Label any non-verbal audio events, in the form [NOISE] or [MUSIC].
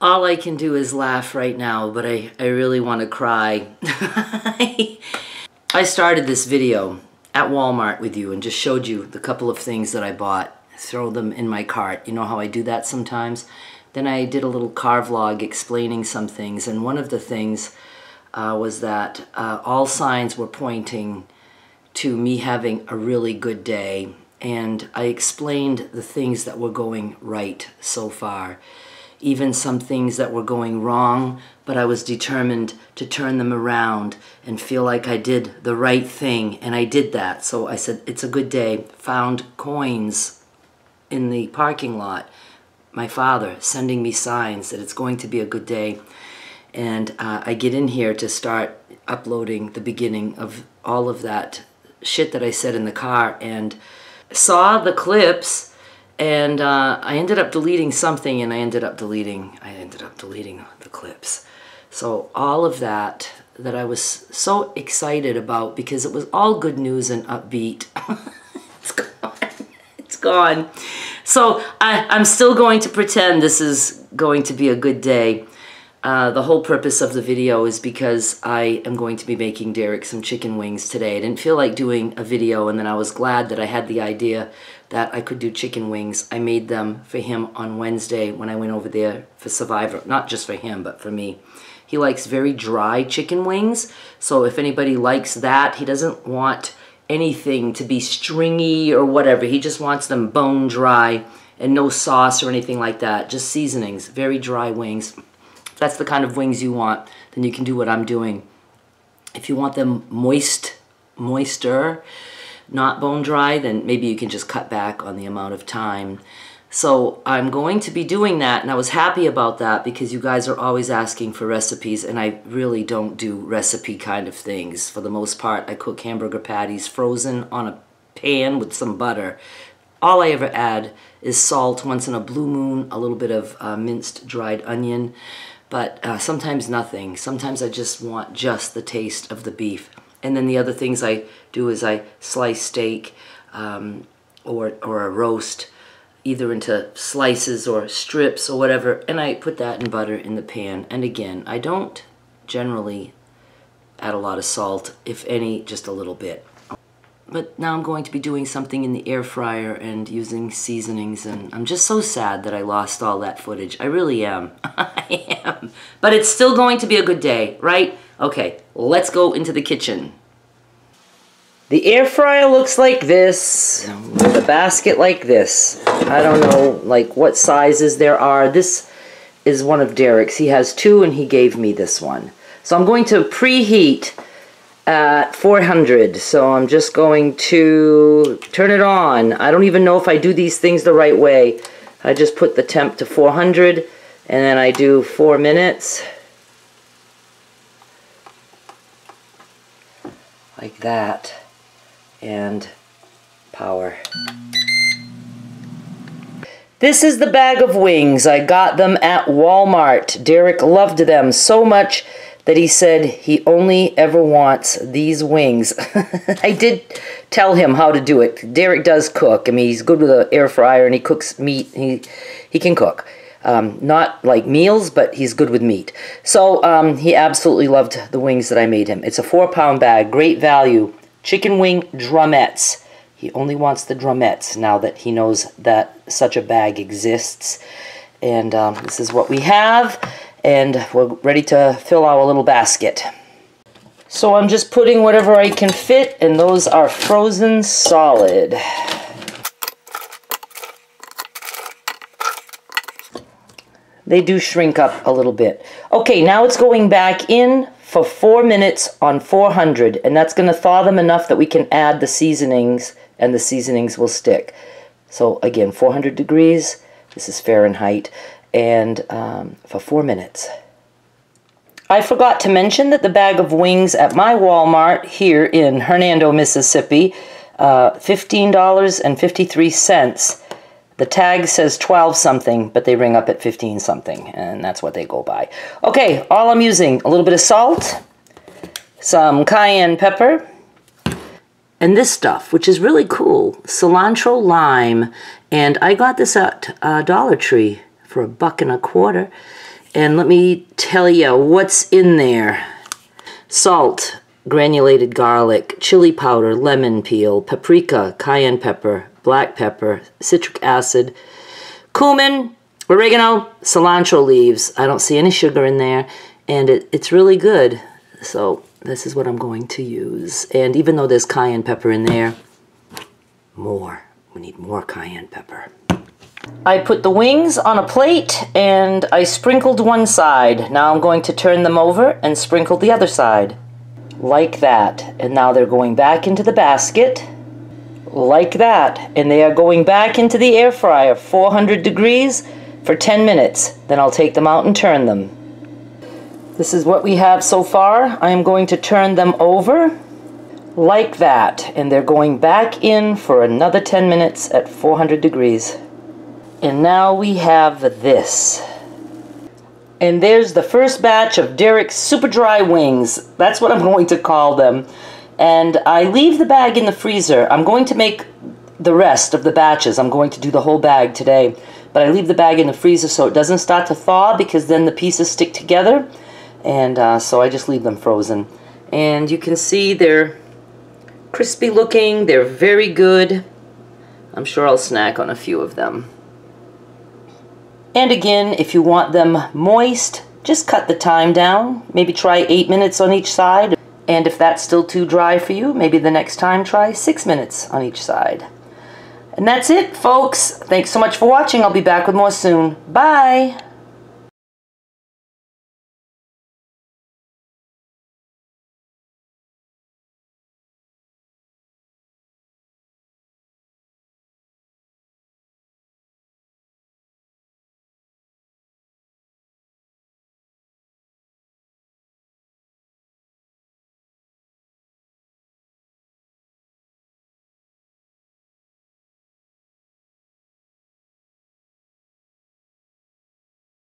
all I can do is laugh right now, but I, I really want to cry. [LAUGHS] I started this video at Walmart with you and just showed you the couple of things that I bought. Throw them in my cart. You know how I do that sometimes? Then I did a little car vlog explaining some things, and one of the things uh, was that uh, all signs were pointing to me having a really good day, and I explained the things that were going right so far even some things that were going wrong, but I was determined to turn them around and feel like I did the right thing, and I did that. So I said, It's a good day. Found coins in the parking lot. My father sending me signs that it's going to be a good day. And uh, I get in here to start uploading the beginning of all of that shit that I said in the car and saw the clips and uh, I ended up deleting something and I ended up deleting I ended up deleting the clips. So all of that that I was so excited about because it was all good news and upbeat. [LAUGHS] It's gone. [LAUGHS] It's gone. So I, I'm still going to pretend this is going to be a good day uh, the whole purpose of the video is because I am going to be making Derrick some chicken wings today. I didn't feel like doing a video and then I was glad that I had the idea that I could do chicken wings. I made them for him on Wednesday when I went over there for Survivor. Not just for him, but for me. He likes very dry chicken wings. So if anybody likes that, he doesn't want anything to be stringy or whatever. He just wants them bone dry and no sauce or anything like that. Just seasonings, very dry wings that's the kind of wings you want, then you can do what I'm doing. If you want them moist, moister, not bone dry, then maybe you can just cut back on the amount of time. So I'm going to be doing that, and I was happy about that because you guys are always asking for recipes, and I really don't do recipe kind of things. For the most part, I cook hamburger patties frozen on a pan with some butter. All I ever add is salt once in a blue moon, a little bit of uh, minced dried onion, but uh, sometimes nothing. Sometimes I just want just the taste of the beef. And then the other things I do is I slice steak um, or, or a roast either into slices or strips or whatever, and I put that in butter in the pan. And again, I don't generally add a lot of salt, if any, just a little bit. But now I'm going to be doing something in the air fryer and using seasonings and I'm just so sad that I lost all that footage. I really am. [LAUGHS] I am. But it's still going to be a good day, right? Okay, let's go into the kitchen. The air fryer looks like this, with a basket like this. I don't know like what sizes there are. This is one of Derrick's. He has two and he gave me this one. So I'm going to preheat Uh, at 400 so I'm just going to turn it on. I don't even know if I do these things the right way. I just put the temp to 400 and then I do four minutes. Like that. And power. This is the bag of wings. I got them at Walmart. Derrick loved them so much that he said he only ever wants these wings. [LAUGHS] I did tell him how to do it. Derrick does cook. I mean, he's good with an air fryer and he cooks meat. He, he can cook. Um, not like meals, but he's good with meat. So um, he absolutely loved the wings that I made him. It's a four pound bag, great value. Chicken wing drumettes. He only wants the drumettes now that he knows that such a bag exists. And um, this is what we have and we're ready to fill our little basket. So I'm just putting whatever I can fit, and those are frozen solid. They do shrink up a little bit. Okay, now it's going back in for four minutes on 400, and that's going to thaw them enough that we can add the seasonings, and the seasonings will stick. So again, 400 degrees. This is Fahrenheit and um, for four minutes. I forgot to mention that the bag of wings at my Walmart here in Hernando, Mississippi, uh, $15.53. The tag says 12 something, but they ring up at 15 something, and that's what they go by. Okay, all I'm using, a little bit of salt, some cayenne pepper, and this stuff, which is really cool, cilantro lime, and I got this at uh, Dollar Tree for a buck and a quarter. And let me tell you what's in there. Salt, granulated garlic, chili powder, lemon peel, paprika, cayenne pepper, black pepper, citric acid, cumin, oregano, cilantro leaves. I don't see any sugar in there, and it, it's really good. So this is what I'm going to use. And even though there's cayenne pepper in there, more. We need more cayenne pepper. I put the wings on a plate and I sprinkled one side. Now I'm going to turn them over and sprinkle the other side. Like that. And now they're going back into the basket. Like that. And they are going back into the air fryer, 400 degrees for 10 minutes. Then I'll take them out and turn them. This is what we have so far. I am going to turn them over like that. And they're going back in for another 10 minutes at 400 degrees. And now we have this. And there's the first batch of Derrick's super dry wings. That's what I'm [LAUGHS] going to call them. And I leave the bag in the freezer. I'm going to make the rest of the batches. I'm going to do the whole bag today. But I leave the bag in the freezer so it doesn't start to thaw because then the pieces stick together. And uh, so I just leave them frozen. And you can see they're crispy looking. They're very good. I'm sure I'll snack on a few of them. And again, if you want them moist, just cut the time down. Maybe try eight minutes on each side. And if that's still too dry for you, maybe the next time try six minutes on each side. And that's it, folks. Thanks so much for watching. I'll be back with more soon. Bye.